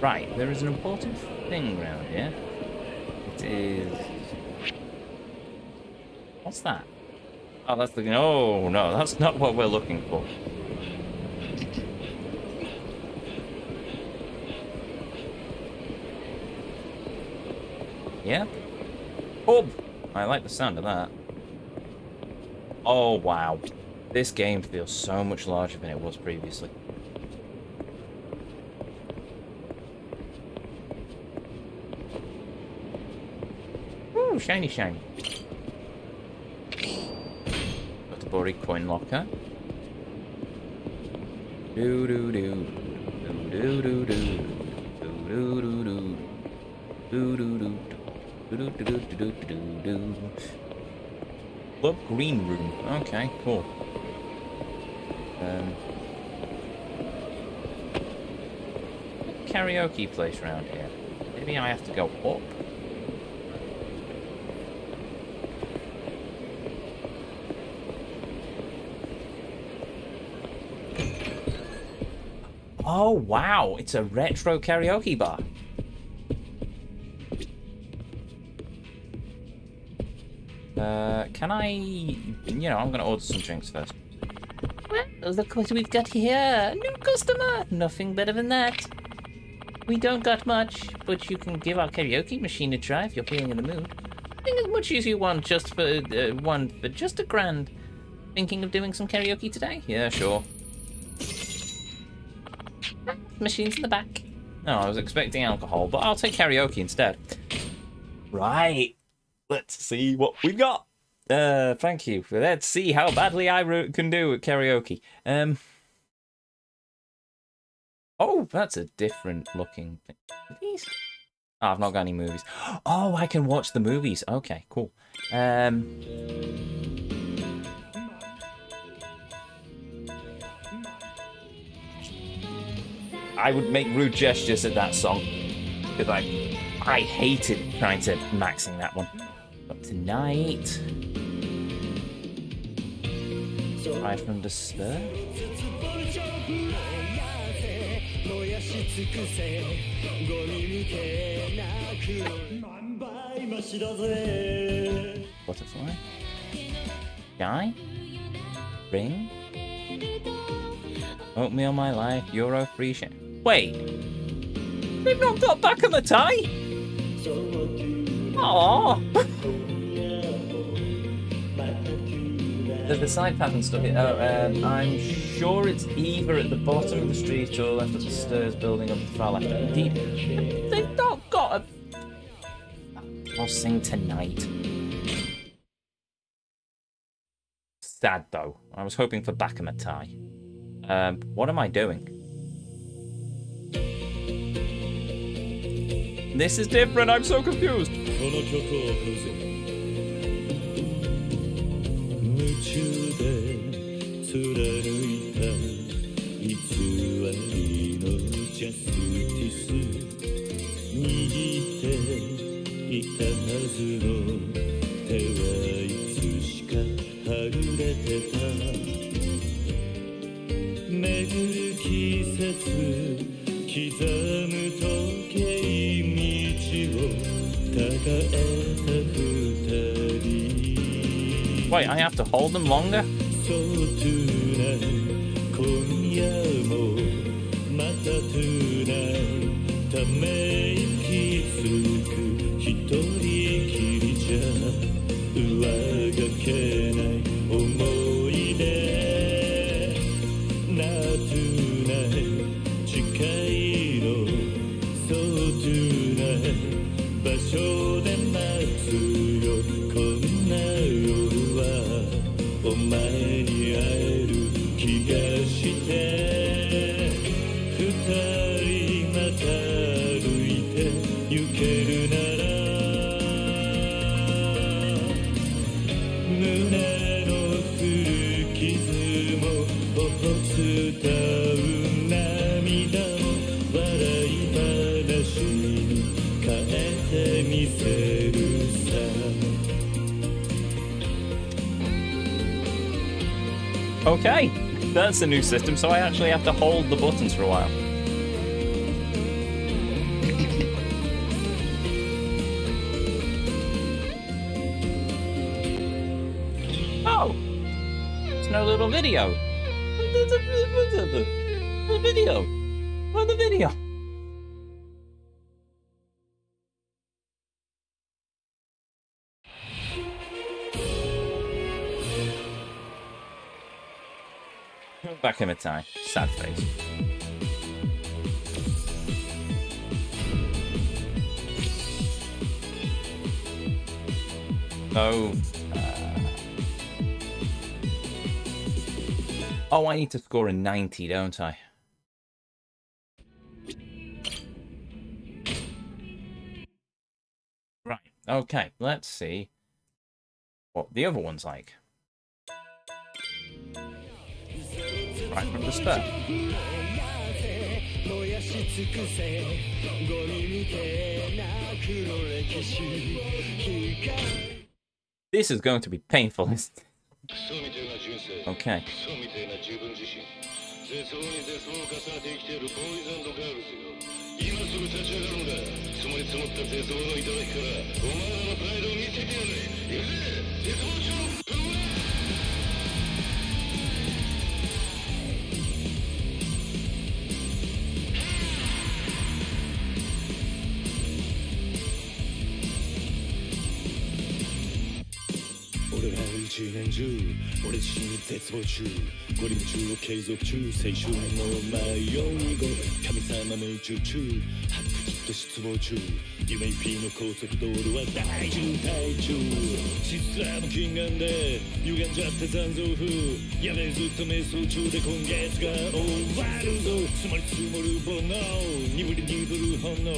Right, there is an important thing around here. It is... What's that? Oh, that's the... Oh, no, that's not what we're looking for. Yeah? Oh! I like the sound of that. Oh, wow. This game feels so much larger than it was previously. Shiny, shiny. Bori coin locker. Do do do do do do do do do do do do do do do Club Green Room. Okay, cool. Um, karaoke place around here. Maybe I have to go up. Oh wow, it's a retro karaoke bar. Uh, can I, you know, I'm gonna order some drinks first. Well, look what we've got here. New customer. Nothing better than that. We don't got much, but you can give our karaoke machine a try if you're feeling in the mood. I Think as much as you want just for uh, one for just a grand. Thinking of doing some karaoke today? Yeah, sure. Machine's in the back. No, I was expecting alcohol, but I'll take karaoke instead. Right. Let's see what we've got. Uh, thank you. Let's see how badly I can do at karaoke. Um. Oh, that's a different looking thing. These? Oh, I've not got any movies. Oh, I can watch the movies. Okay, cool. Um. I would make rude gestures at that song because I, I hated trying to maxing that one. But tonight, right from the start. Butterfly. Guy. Ring. Oatmeal My Life. Euro free share. Wait. They've not got Baka Mitai? Aww. the, the side path and stuff. Oh, um, I'm sure it's either at the bottom of the street or left at the stairs building up the far left. Indeed, they've not got a. I'll sing tonight. Sad though. I was hoping for Baka Mitai. Um, what am I doing? This is different. I'm so confused. Wait, I have to hold them longer? Okay, that's a new system, so I actually have to hold the buttons for a while. oh! It's no little video. There's a, video. On the video. Baka Mitai. Sad face. Oh. uh, Oh, I need to score a 90, don't I? Right, okay, let's see what the other one's like. This is going to be painful. okay. 俺は一年中俺自身に絶望中五輪中を継続中青春の迷い子神様命中中白日と失望中 UAP の高速道路は大渋滞中実らも禁眼で歪んじゃって残像風やべえずっと瞑想中で今月が終わるぞ積もり積もる煩悩鈍り鈍る本能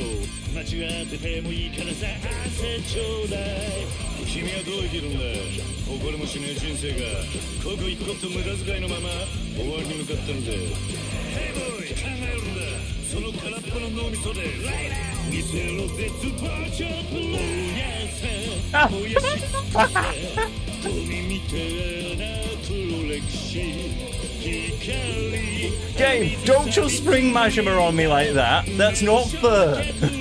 間違っててもいいからさ汗ちょうだい君はどう生きるんだ心もしない人生が刻一刻と無駄遣いのまま終わりに向かってるぜヘイボーイ考えるんだその空っぽの脳みそでライラー見せろ絶望ちょっと燃やせ燃やし尽くせ鳥みたいな黒歴史 don't just spring Majima on me like that. That's not fair.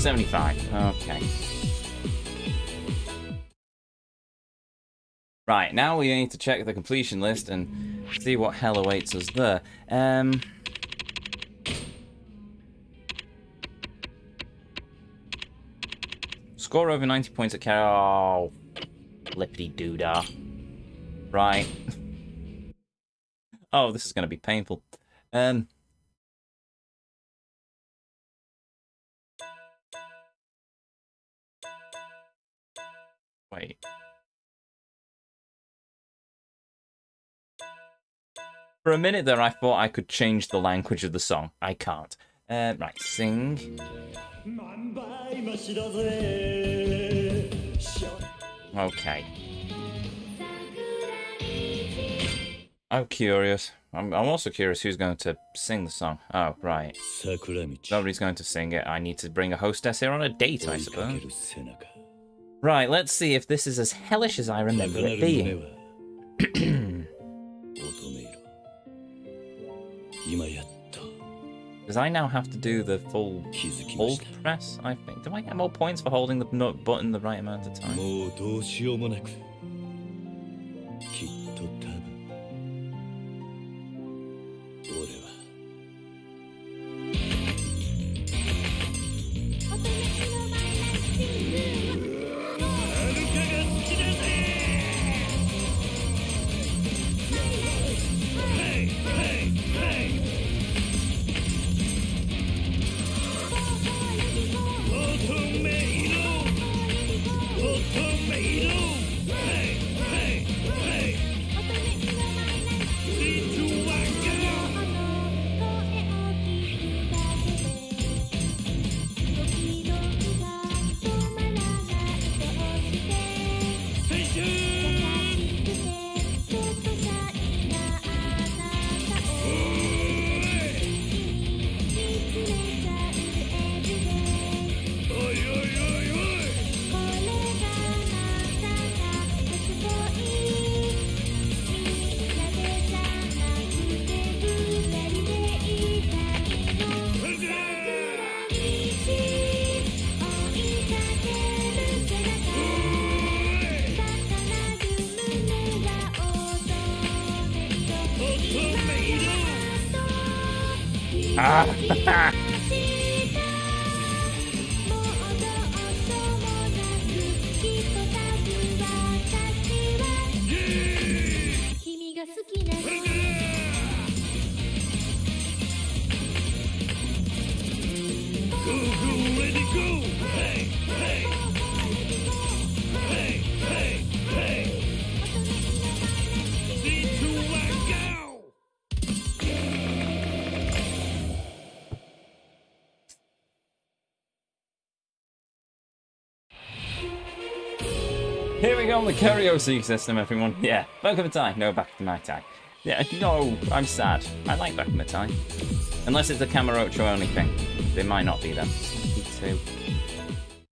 75. Okay. Right, now we need to check the completion list and see what hell awaits us there. Um... Score over 90 points at Oh, lippity doodah. Right. oh, this is going to be painful. Um... right. For a minute there, I thought I could change the language of the song. I can't. Uh, right, sing. Okay. I'm curious. I'm, I'm, also curious who's going to sing the song. Oh, right. Nobody's going to sing it. I need to bring a hostess here on a date, I suppose. Right, let's see if this is as hellish as I remember it being. Because I now have to do the full hold press, I think. Do I get more points for holding the button the right amount of time? Karaoke system, everyone. Yeah, Baka Mitai. No, Baka Mitai. Yeah, no, I'm sad. I like Baka Mitai. Unless it's a Kamurocho only thing. They might not be then. 82.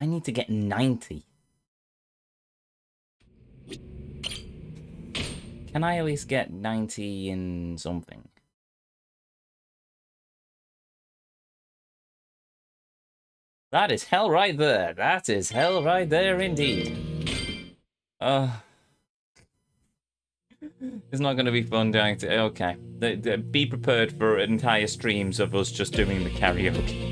I need to get 90. Can I at least get 90 in something? That is hell right there. That is hell right there indeed. Uh, it's not going to be fun doing it. Okay. The- the- Be prepared for entire streams of us just doing the karaoke.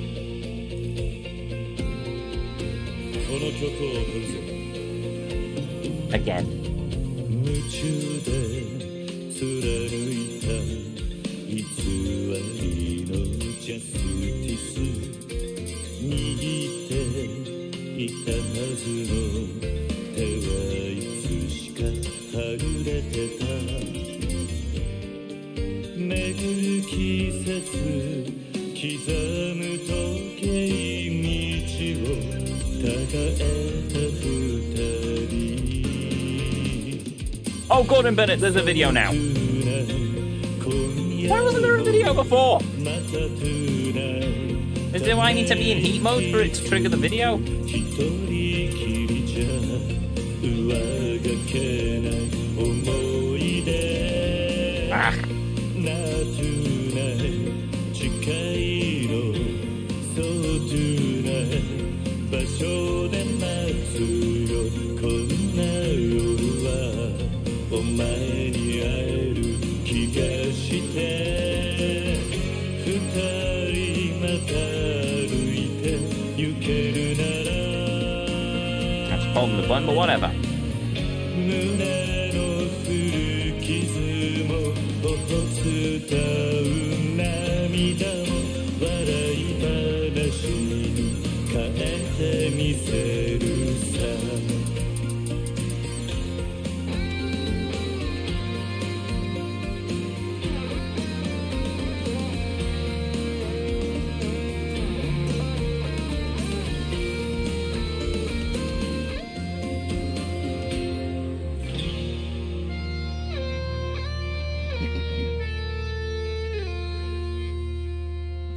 この曲を取るぜ Again. 夢中で貫いた偽りのジャスティス握っていたはずの はぐれてた巡る季節刻む時計道をたえた二人 Oh, Gordon Bennett, there's a video now. Why wasn't there a video before? Is there why I need to be in heat mode for it to trigger the video? 一人きりじゃ上がけない思い出 Ah, なトゥナ誓いのそうトゥナ場所で待つよこんな夜はお前に会える気がして二人また歩いて行けるなら that's holding the button, but whatever. tell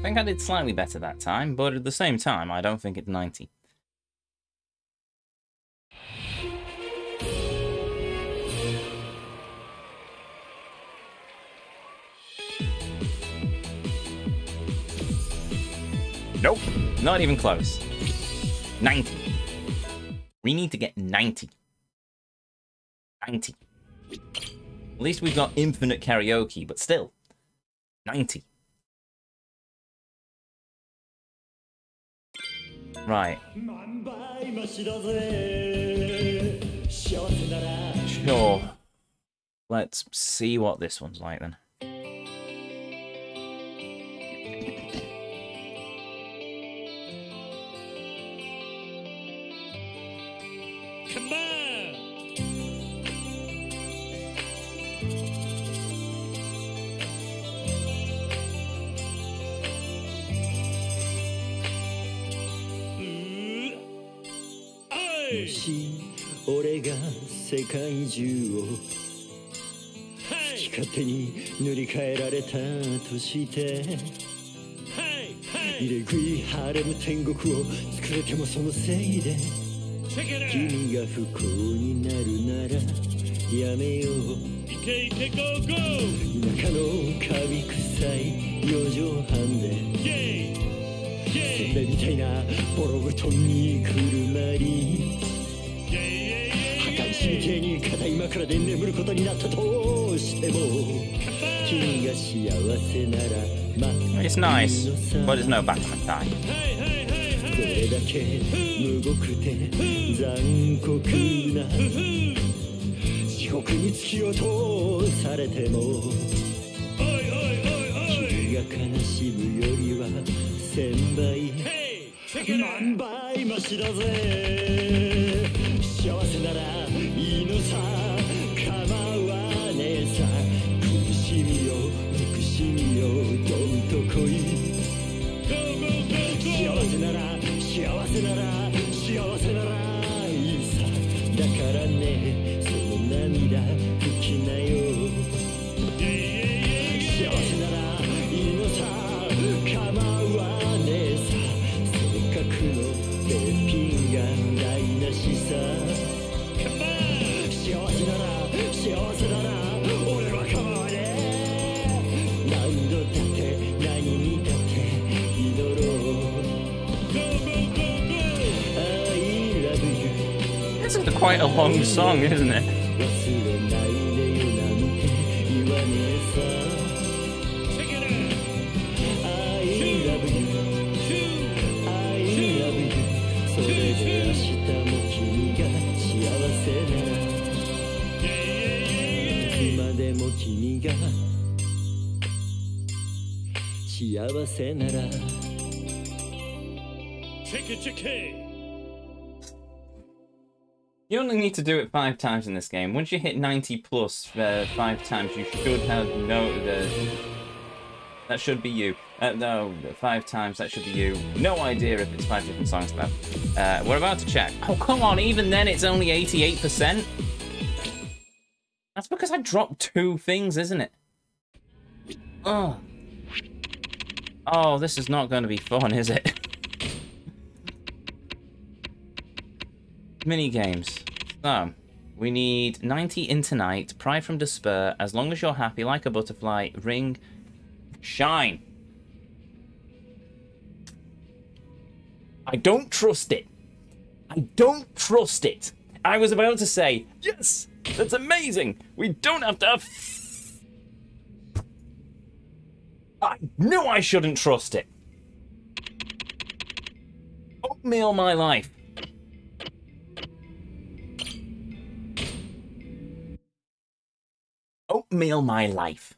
think I did slightly better that time, but at the same time, I don't think it's 90. Nope, not even close. 90. We need to get 90. 90. At least we've got infinite karaoke, but still. 90. Right. Sure. Let's see what this one's like then. Come on! し俺が世界中を好き勝手に塗り替えられたとして入れ食い晴れる天国を作れてもそのせいで君が不幸になるならやめよう。田舎のカビ臭い四畳半でせんべいみたいなボロ布団にくるまり死みてえに硬い枕で眠ることになったとしても君が幸せならまあ It's nice, but there's no the thigh. どれだけ無ごくて残酷な地獄に突き落とされても君が悲しむよりは千倍。万倍マシだぜ。幸せならかまわねえさ苦しみよ憎しみよどんと来い。幸せなら幸せなら幸せならいいさだからねその涙拭きなよ quite a long song, isn't it? 忘れない You only need to do it five times in this game. Once you hit 90 plus uh, five times, you should have no... That should be you. Uh, no, five times, that should be you. No idea if it's five different songs, though. Uh, we're about to check. Oh, come on, even then it's only 88%? That's because I dropped two things, isn't it? Oh. Oh, this is not going to be fun, is it? Mini games. So, we need 90 into night, pry from despair, as long as you're happy, like a butterfly, ring, shine. I don't trust it. I don't trust it. I was about to say, yes, that's amazing. We don't have to have. I knew I shouldn't trust it. Oatmeal my life. Oatmeal my life.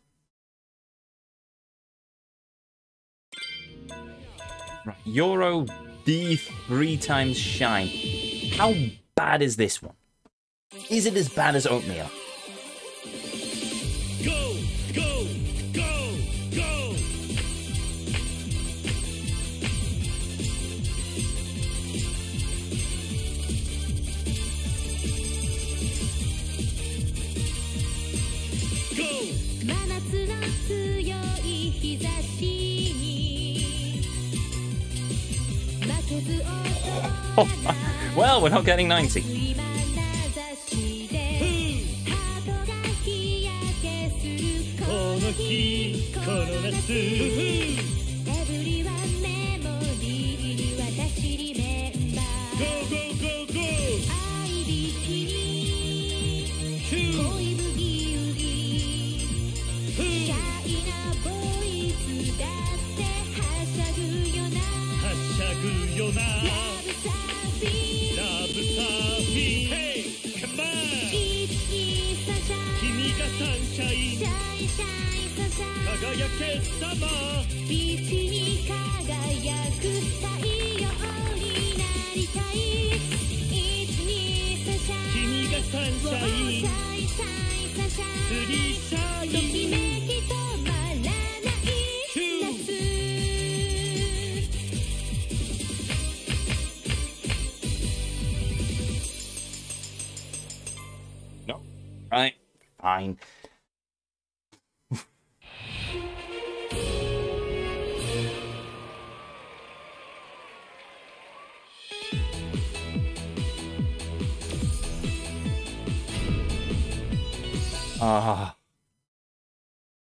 Right, Euro D three times shine. How bad is this one? Is it as bad as oatmeal? 真夏の強い日差しに負けず劣らない Well, we're not getting 90. 振輝けサマービーチに輝く太陽になりたい It's me サシャイン君がサンシャインサンシャイサンシャインスリーシャイン Ah.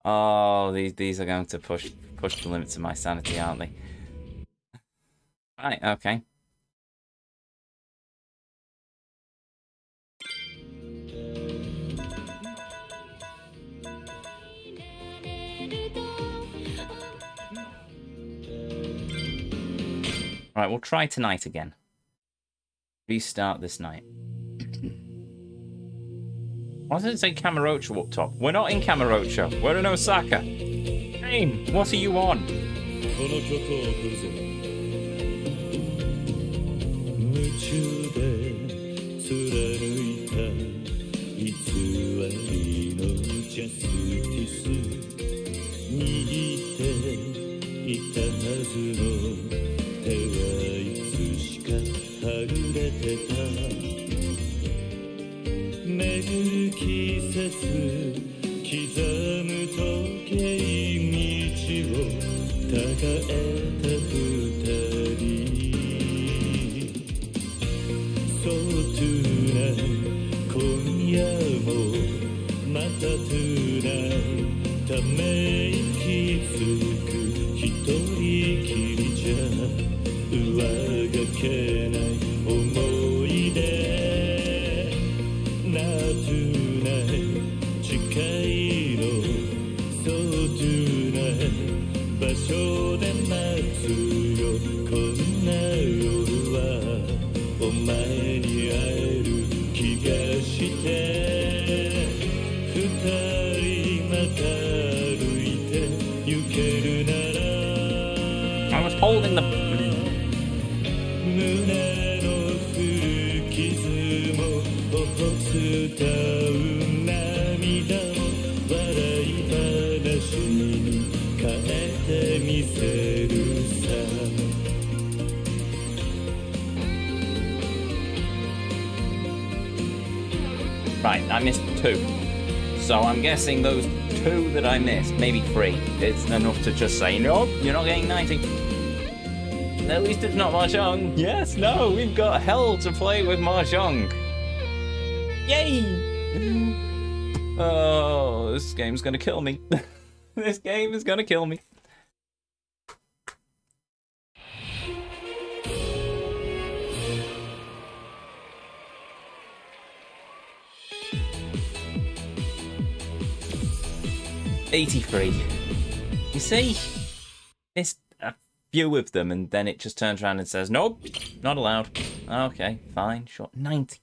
Oh. oh, these these are going to push push the limits of my sanity, aren't they? right, okay. Right, we'll try tonight again. Restart this night. Why does it say Kamurocho up top? We're not in Kamurocho. We're in Osaka. Game, what are you on? 季節刻む Right, I missed two. So I'm guessing those two that I missed, maybe three, it's enough to just say, no, you're not getting 90. At least it's not Mahjong. Yes, no, we've got hell to play with Mahjong. Yay! oh, this game's gonna kill me. this game is gonna kill me. Eighty-three. You see, missed a few of them, and then it just turns around and says, "Nope, not allowed." Okay, fine, sure. Ninety.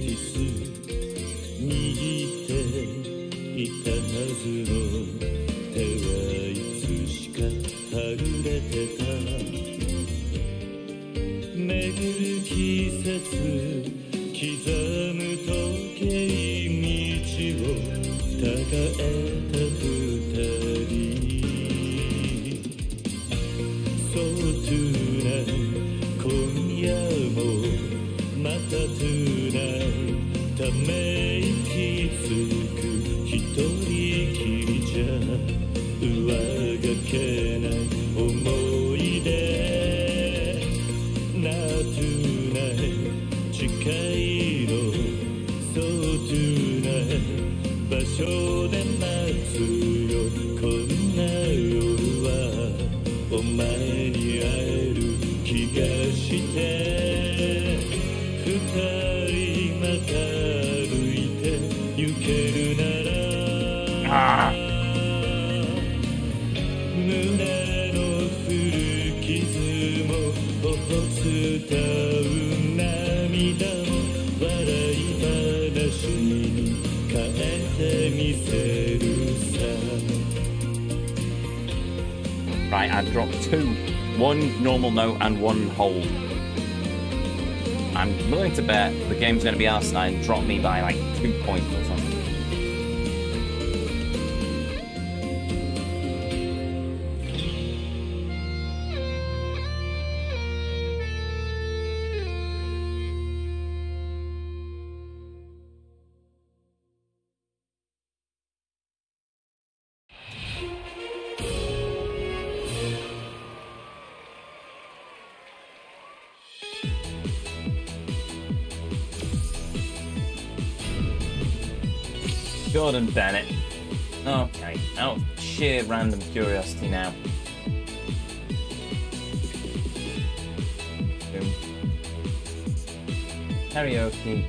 手はいつしか隠れてた。巡る季節刻む時計道を高え Right, I've dropped two. One normal note and one hold. I'm willing to bet the game's going to be Arsenal and drop me by like two points or something. Gordon Bennett. Okay, out of sheer random curiosity now. Boom. Karaoke.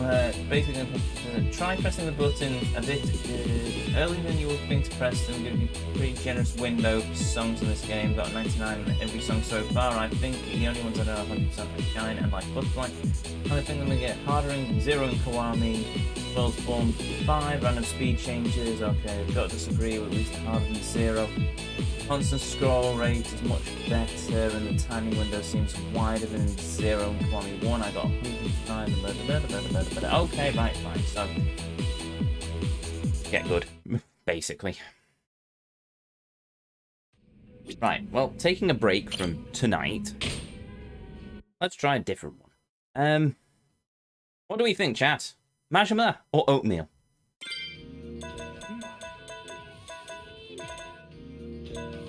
Uh, basically, uh, try pressing the button a bit uh, earlier than you would think to press them. Give you a pretty generous window for songs in this game. Got 99 in every song so far. I think the only ones I know are 100% are Shine and like Butterfly. And I think I'm gonna get harder in Zero and Kiwami. World's Form 5, random speed changes. Okay, I've got to disagree with at least harder than Zero. Constant scroll rate is much better, and the timing window seems wider than Zero and Kiwami 1. I got 109. blah, blah, blah, blah, blah, blah. Okay, right, fine. So, get good, basically. Right, well, taking a break from tonight, let's try a different one. Um, what do we think, chat? Majima or oatmeal?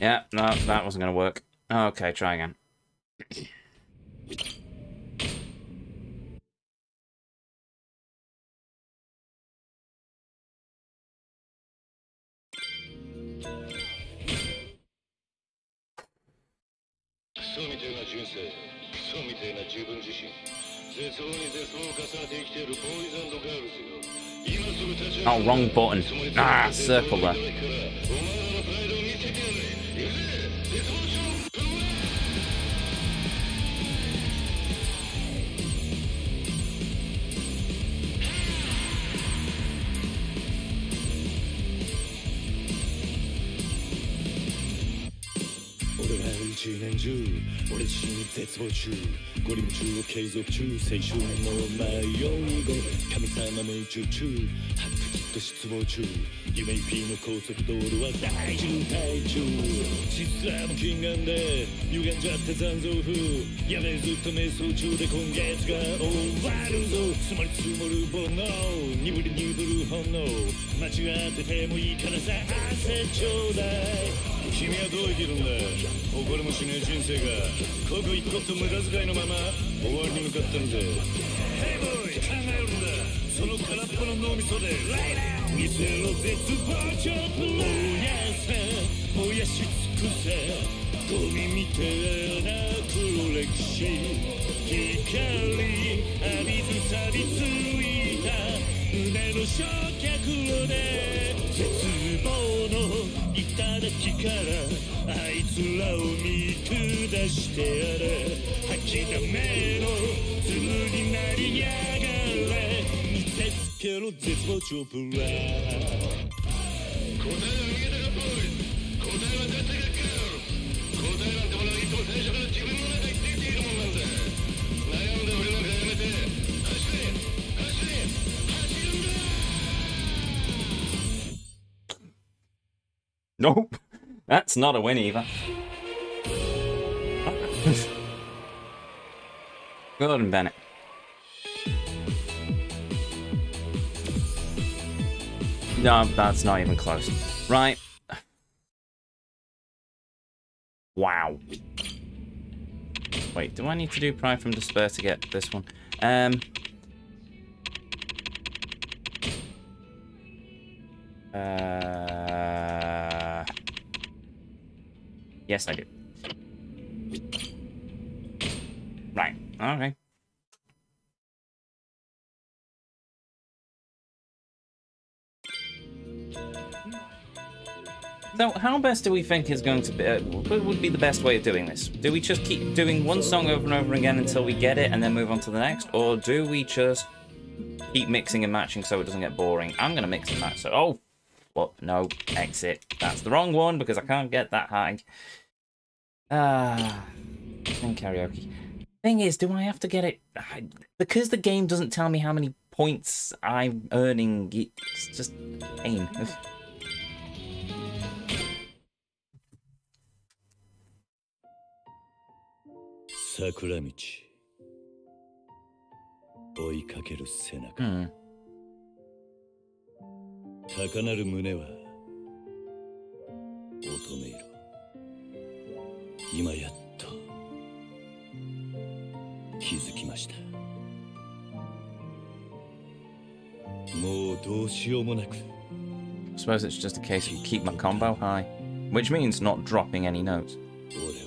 Yeah, no, that wasn't going to work. Okay, try again. " Oh, wrong button. Ah, circle there. は一年中俺自身に絶望中ゴリ夢中を継続中青春の迷い子神様命中中白日と失望中夢 P の高速道路は大渋滞中実はも禁眼で歪んじゃって残像風やべえずっと瞑想中で今月が終わるぞつまり積もる煩悩鈍り鈍る本能間違っててもいいからさ汗ちょうだい君はどう生きるんだ？誇りもしねえ人生が刻一刻と無駄遣いのまま終わりに向かってるぜヘイボーイ考えるんだ。その空っぽの脳みそでライナー見せろ絶望ちょっと燃やせ燃やし尽くせ。ゴミみてえな黒歴史。光浴びず錆びつい夢の焼却炉で絶望の頂からあいつらを見下してやれ。吐きだめの粒になりやがれ。見せつけろ絶望チョプラ。答えは見えた Nope. That's not a win either. Gordon Bennett. No, that's not even close. Right. Wow. Wait, do I need to do Pride from Despair to get this one? Um. Uh. Yes, I do. Right. Okay. So, how best do we think is going to be? Uh, what would be the best way of doing this? Do we just keep doing one song over and over again until we get it, and then move on to the next, or do we just keep mixing and matching so it doesn't get boring? I'm gonna mix and match. So, oh, what? no, exit. That's the wrong one because I can't get that high. Ah, and karaoke. Thing is, do I have to get it I, because the game doesn't tell me how many points I'm earning? It's just pain. 桜道追いかける背中、 Hmm. 高鳴る胸は乙女色 今やっと気づきましたもうどうしようもなく Suppose it's just a case of keep my combo high, which means not dropping any notes. 俺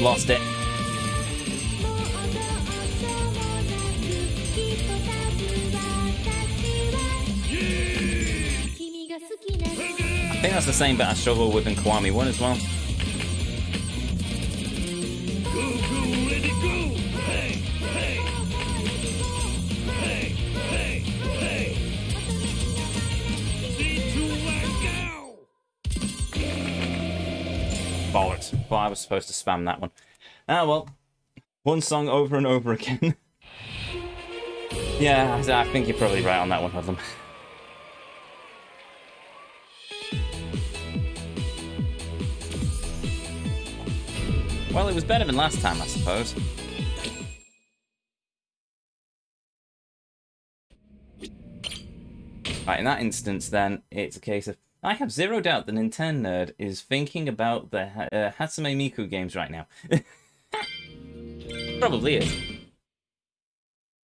Lost it. I think that's the same bit I struggle with in Kiwami 1 as well. I was supposed to spam that one. Ah, well. One song over and over again. yeah, I I think you're probably right on that one of them. Well, it was better than last time, I suppose. Right, in that instance, then, it's a case of... I have zero doubt the Nintendo nerd is thinking about the uh, Hatsune Miku games right now. Probably is.